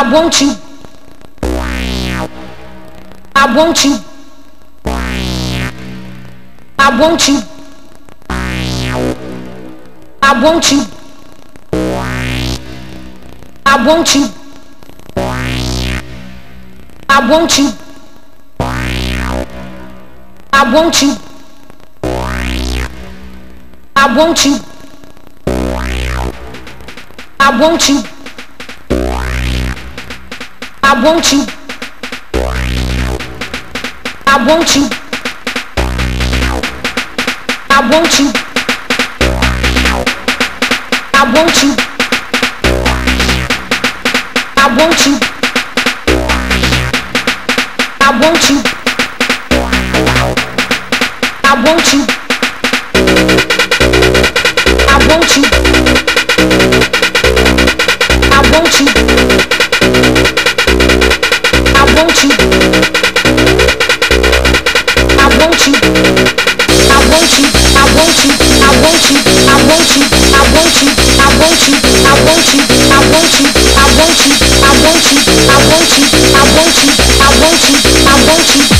I want you. I want you. I want you. I want you. I want you. I want you. I want you. I want you. I want you. I want you. I want you. I want you. I want you. I want you. I want you. I want you. I want you. I want you. I won't you, I won't you, I won't you, I won't you, I won't you, I won't you.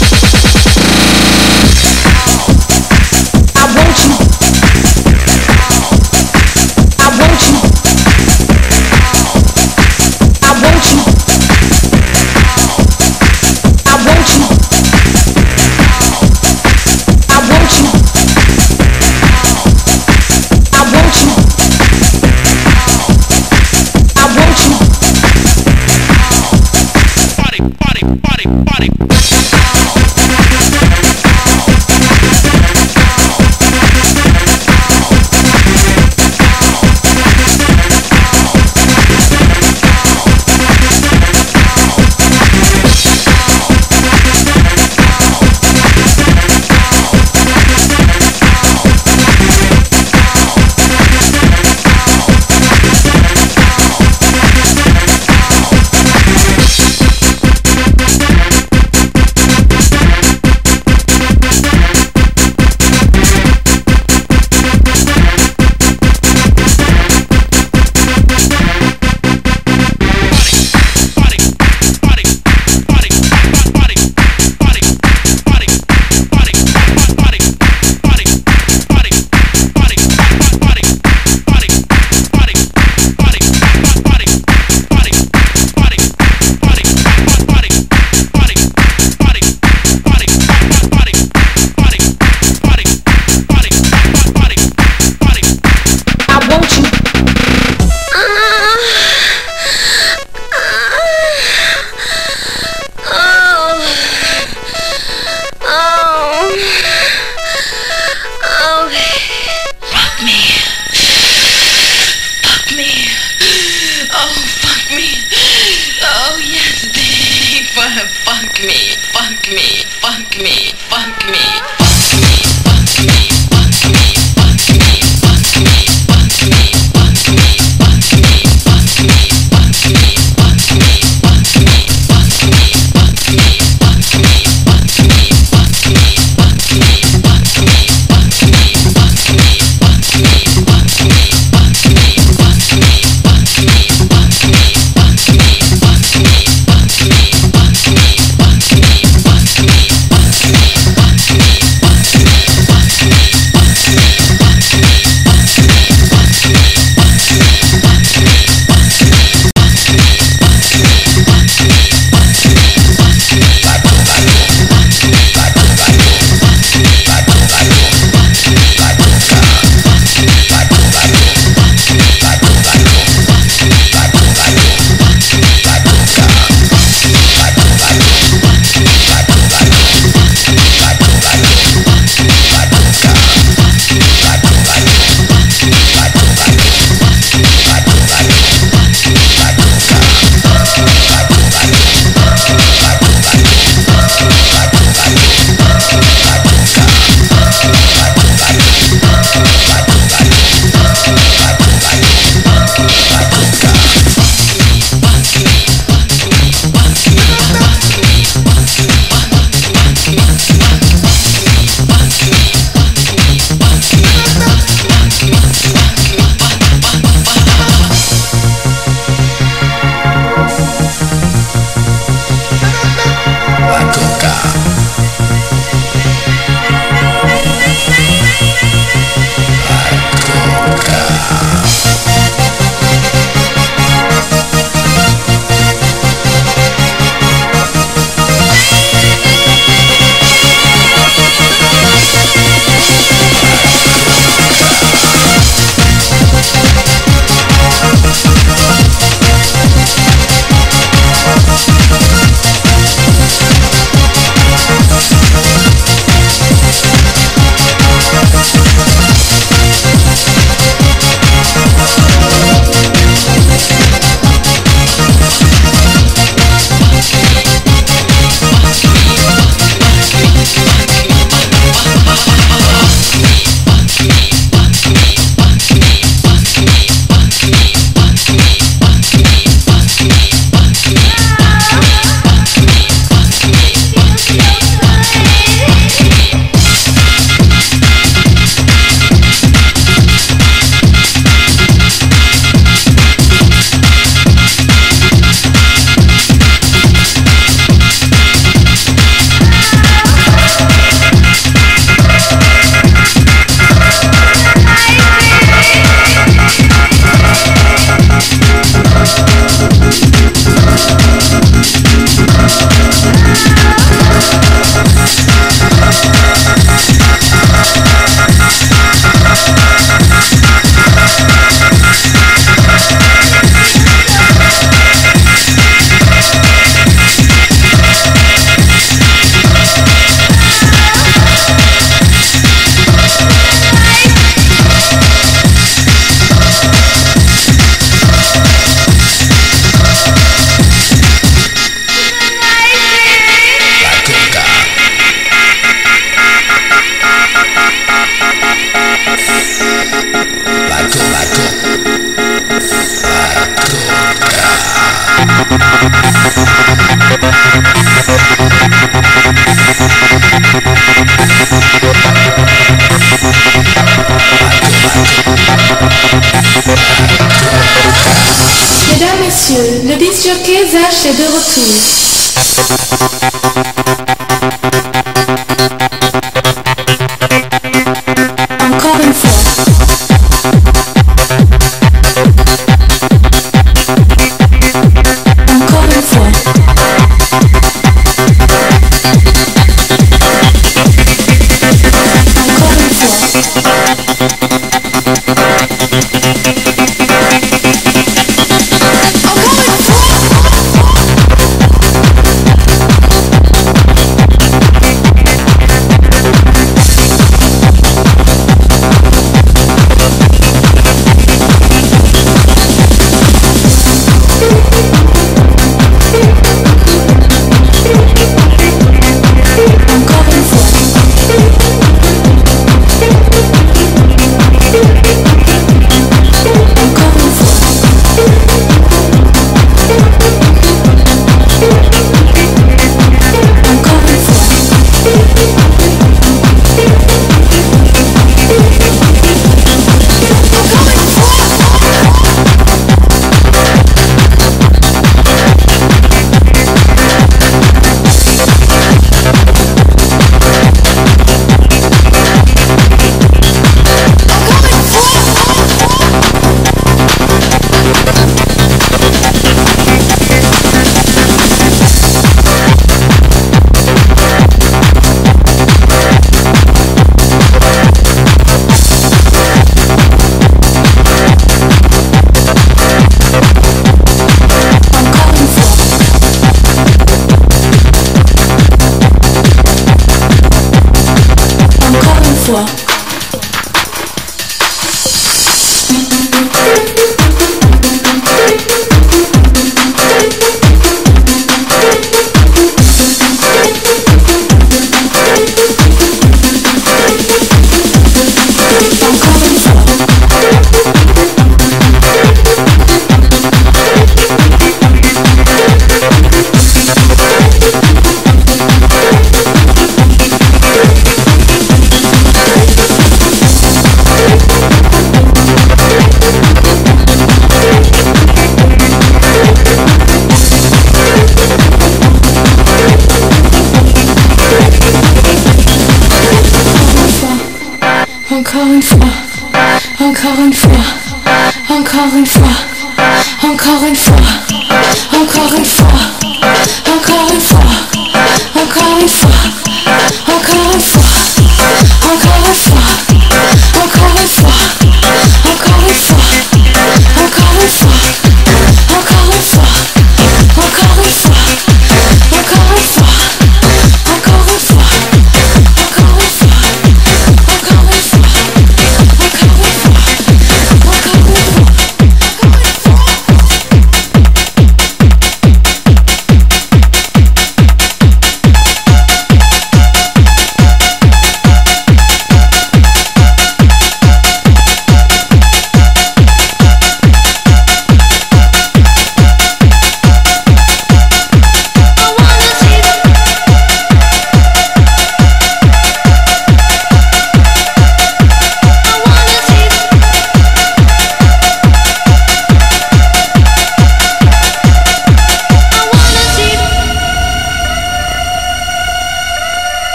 Est de retour.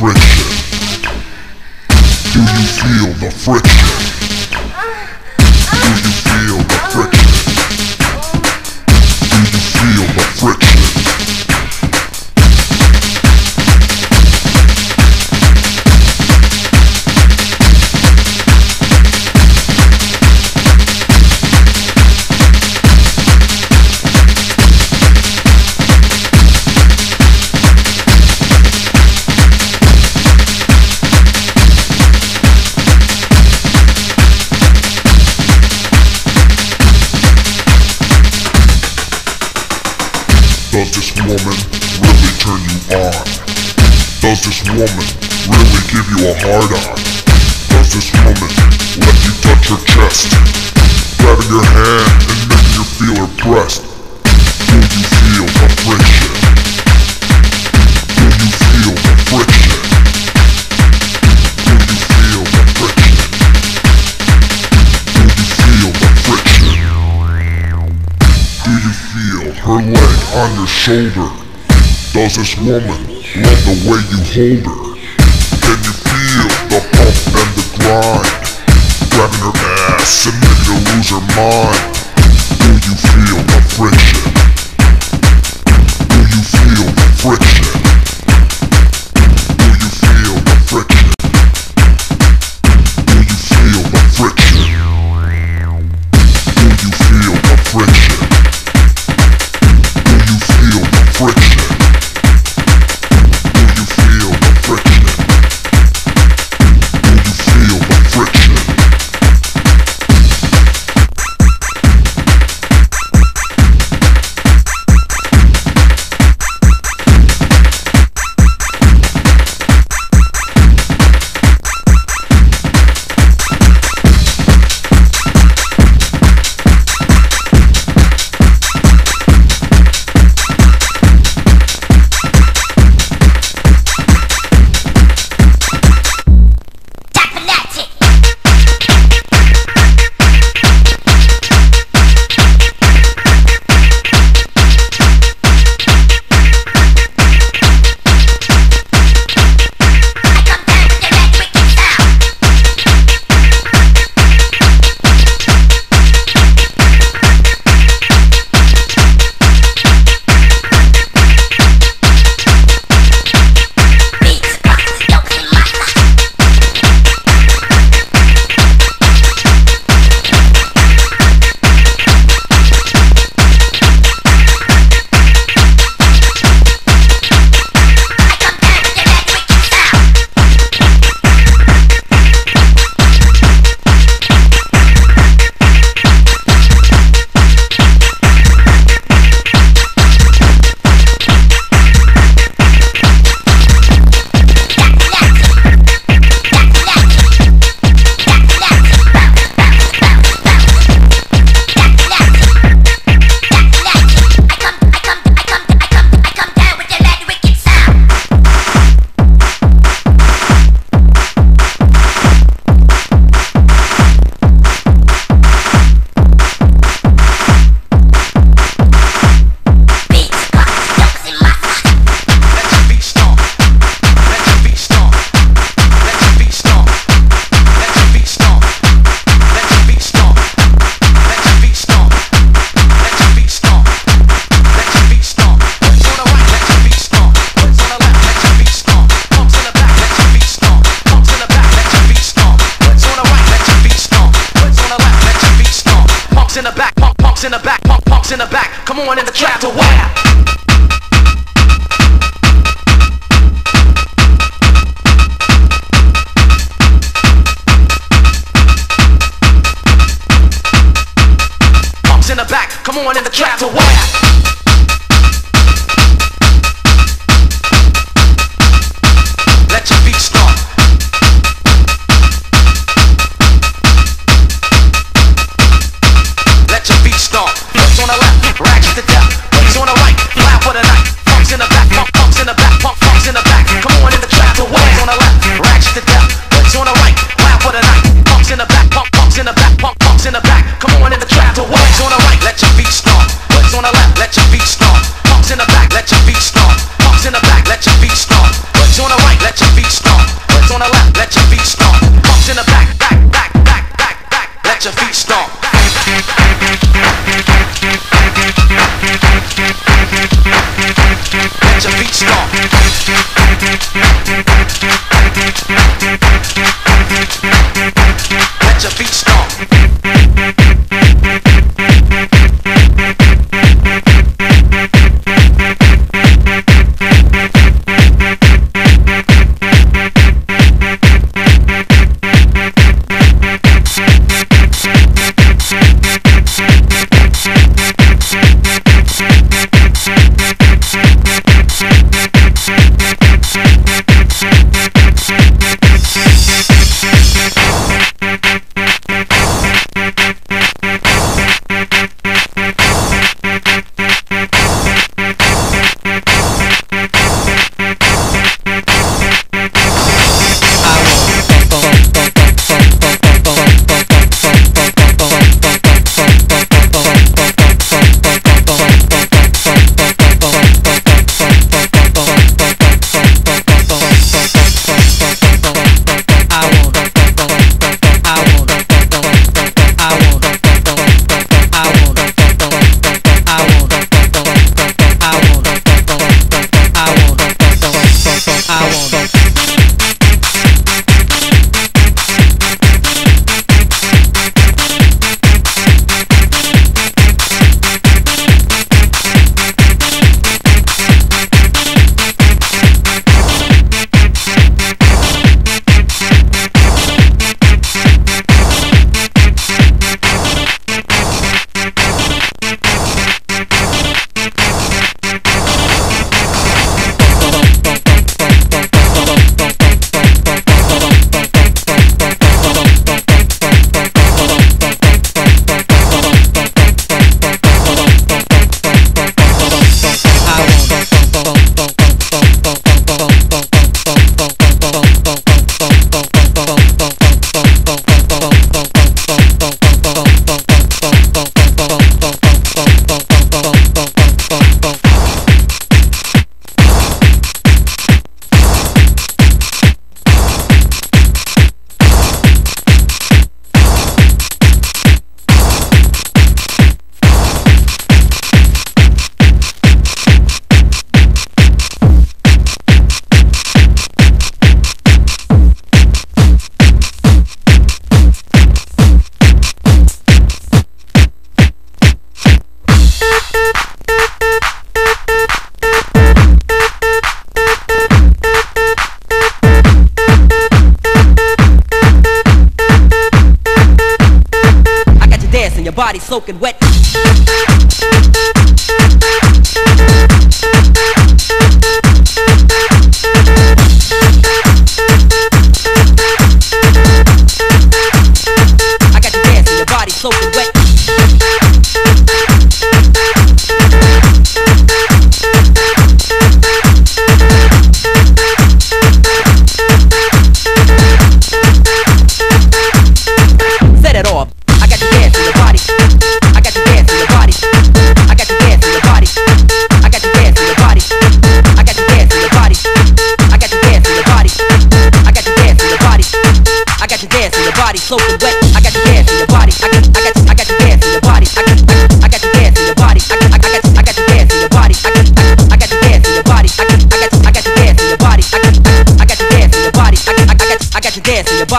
friction? Do you feel the friction? woman, love the way you hold her.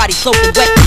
Body soaking wet.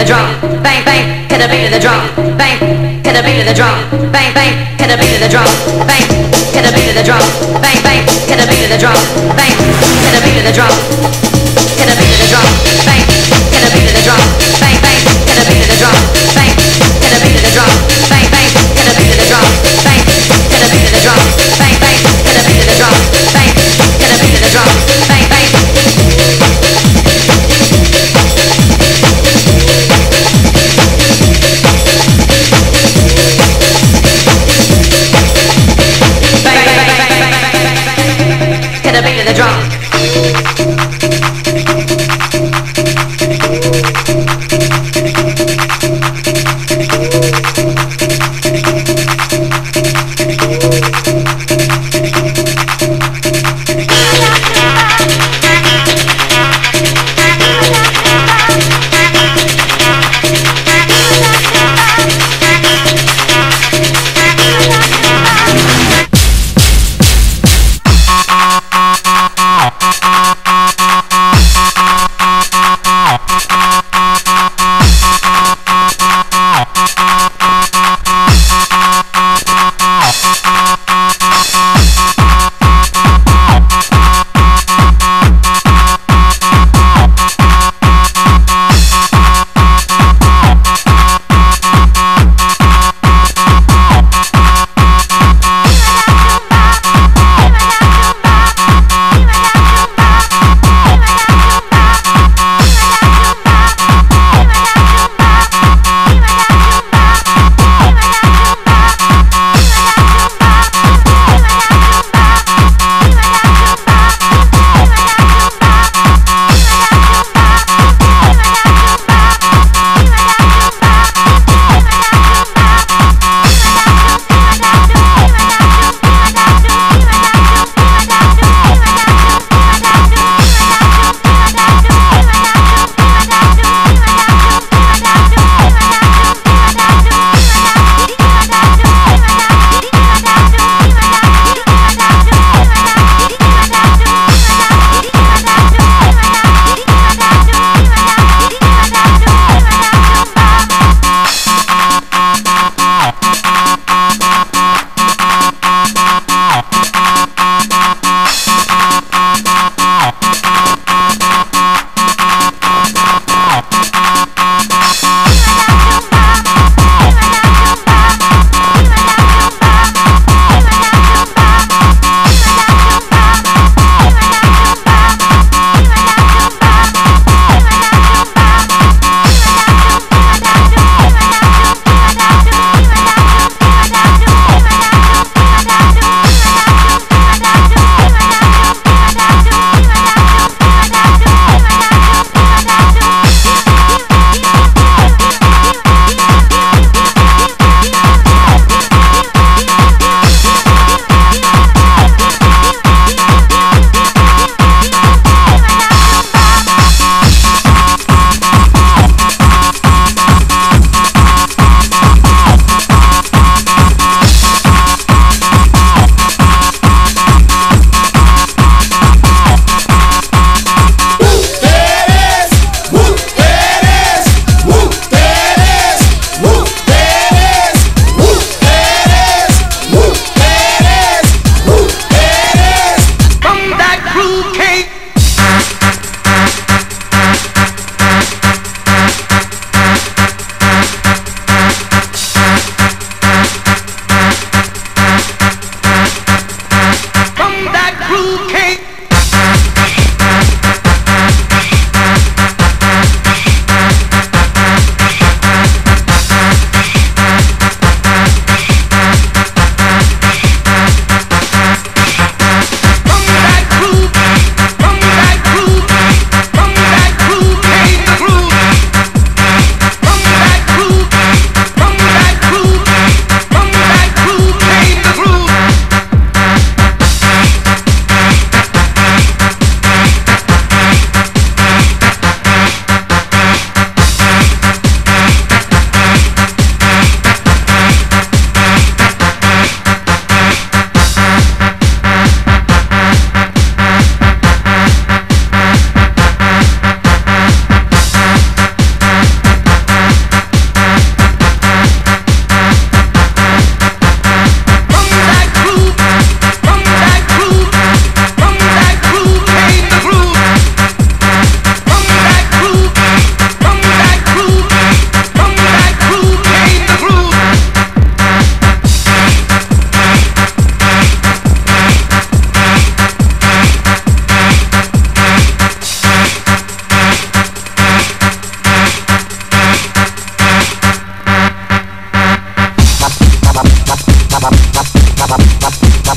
The drum, bang bang to the beat of the drum, bang to the beat of the drum, bang bang to the beat of the drum, bang to the beat of the drum, bang bang to the beat of the drum, bang to the beat of the drum, to the beat of the drum, bang to the beat of the drum, bang bang to the beat of the drum,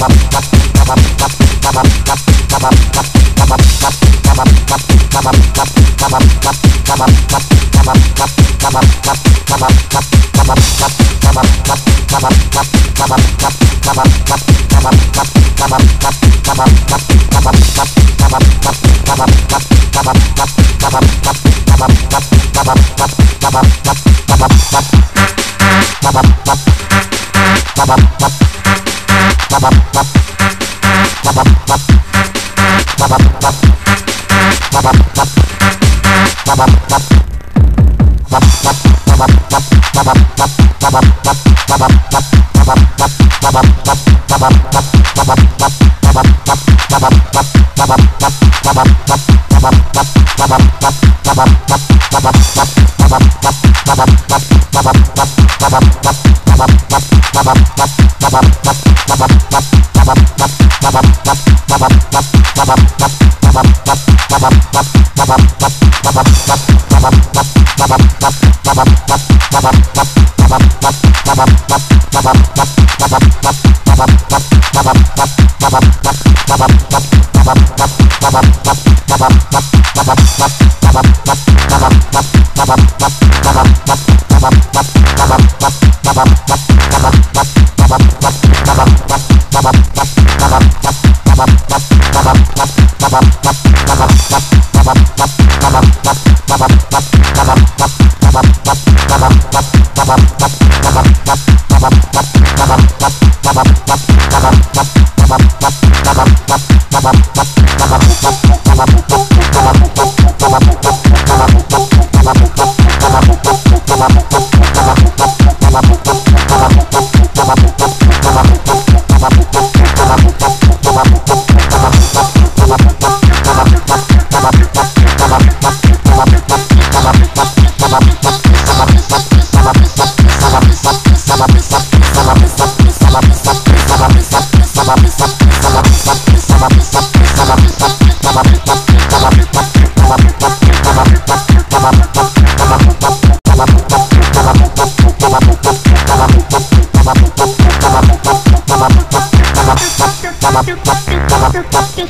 Bye. Bye. Bye.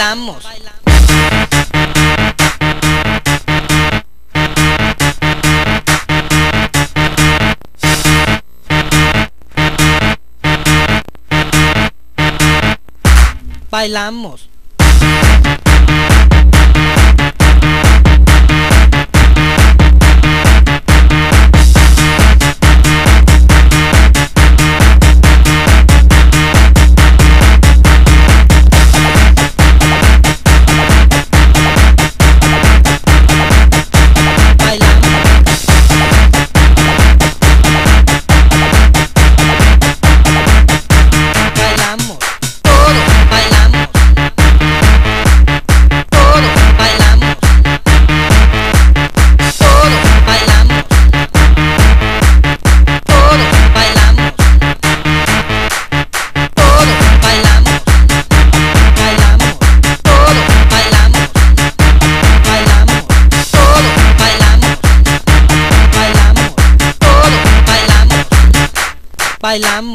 Bailamos. Bailamos. Bailamos.